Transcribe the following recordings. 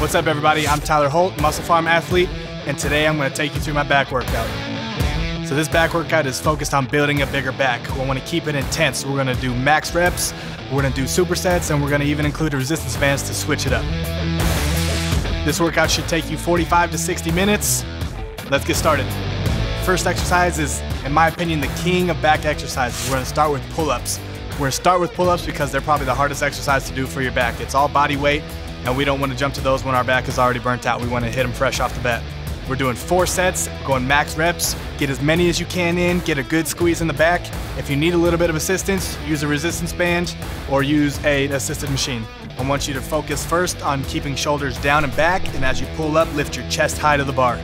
What's up, everybody? I'm Tyler Holt, MusclePharm athlete, and today I'm going to take you through my back workout. So this back workout is focused on building a bigger back. We want to keep it intense. We're going to do max reps, we're going to do supersets, and we're going to even include resistance bands to switch it up. This workout should take you 45 to 60 minutes. Let's get started. First exercise is, in my opinion, the king of back exercises. We're going to start with pull-ups. We're going to start with pull-ups because they're probably the hardest exercise to do for your back. It's all body weight, and we don't want to jump to those when our back is already burnt out. We want to hit them fresh off the bat. We're doing four sets, going max reps, get as many as you can in, get a good squeeze in the back. If you need a little bit of assistance, use a resistance band or use a assisted machine. I want you to focus first on keeping shoulders down and back, and as you pull up, lift your chest high to the bar.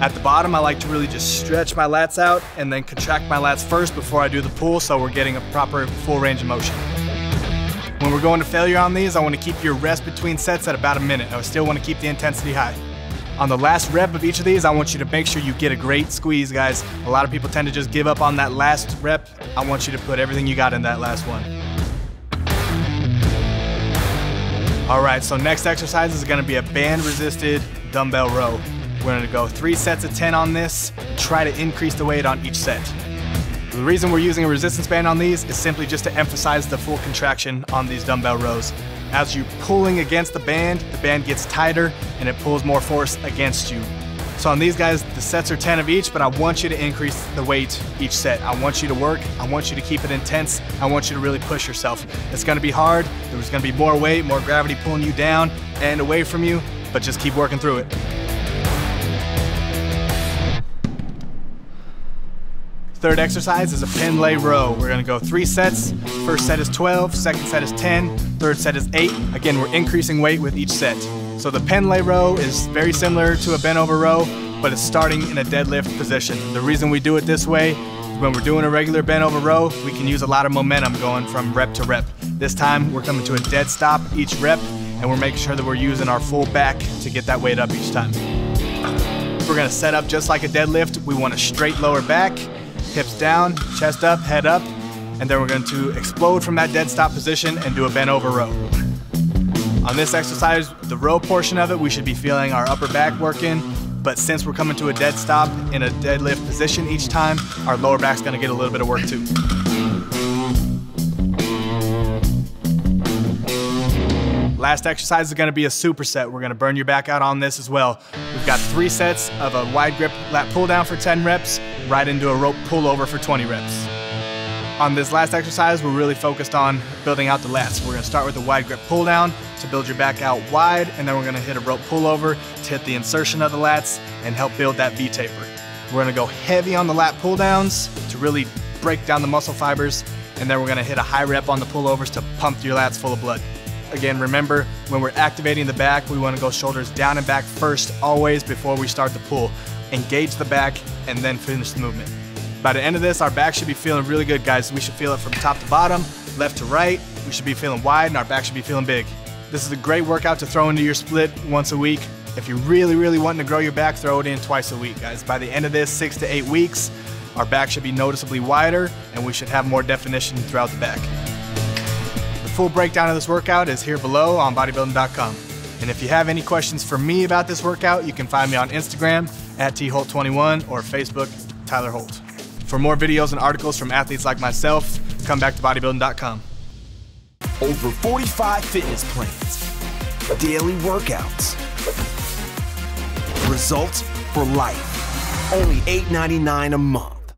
At the bottom, I like to really just stretch my lats out and then contract my lats first before I do the pull so we're getting a proper full range of motion. When we're going to failure on these, I want to keep your rest between sets at about a minute. I still want to keep the intensity high. On the last rep of each of these, I want you to make sure you get a great squeeze, guys. A lot of people tend to just give up on that last rep. I want you to put everything you got in that last one. All right, so next exercise is gonna be a band resisted dumbbell row. We're gonna go three sets of 10 on this, try to increase the weight on each set. The reason we're using a resistance band on these is simply just to emphasize the full contraction on these dumbbell rows. As you're pulling against the band, the band gets tighter and it pulls more force against you. So on these guys, the sets are 10 of each, but I want you to increase the weight each set. I want you to work, I want you to keep it intense, I want you to really push yourself. It's gonna be hard, there's gonna be more weight, more gravity pulling you down and away from you, but just keep working through it. Third exercise is a Pendlay row. We're gonna go three sets. First set is 12, second set is 10, third set is eight. Again, we're increasing weight with each set. So the Pendlay row is very similar to a bent over row, but it's starting in a deadlift position. The reason we do it this way when we're doing a regular bent over row, we can use a lot of momentum going from rep to rep. This time, we're coming to a dead stop each rep, and we're making sure that we're using our full back to get that weight up each time. We're gonna set up just like a deadlift. We want a straight lower back, hips down, chest up, head up, and then we're going to explode from that dead stop position and do a bent over row. On this exercise, the row portion of it, we should be feeling our upper back working, but since we're coming to a dead stop in a deadlift position each time, our lower back's gonna get a little bit of work too. Last exercise is gonna be a superset. We're gonna burn your back out on this as well. We've got three sets of a wide grip lat pull down for 10 reps, right into a rope pull over for 20 reps. On this last exercise, we're really focused on building out the lats. We're gonna start with a wide grip pull down to build your back out wide, and then we're gonna hit a rope pull over to hit the insertion of the lats and help build that V taper. We're gonna go heavy on the lat pull downs to really break down the muscle fibers, and then we're gonna hit a high rep on the pullovers to pump your lats full of blood. Again, remember, when we're activating the back, we wanna go shoulders down and back first, always before we start the pull. Engage the back and then finish the movement. By the end of this, our back should be feeling really good, guys. We should feel it from top to bottom, left to right. We should be feeling wide and our back should be feeling big. This is a great workout to throw into your split once a week. If you're really, really wanting to grow your back, throw it in twice a week, guys. By the end of this, six to eight weeks, our back should be noticeably wider and we should have more definition throughout the back full breakdown of this workout is here below on bodybuilding.com. And if you have any questions for me about this workout, you can find me on Instagram at tholt21 or Facebook Tyler Holt. For more videos and articles from athletes like myself, come back to bodybuilding.com. Over 45 fitness plans, daily workouts, results for life. Only $8.99 a month.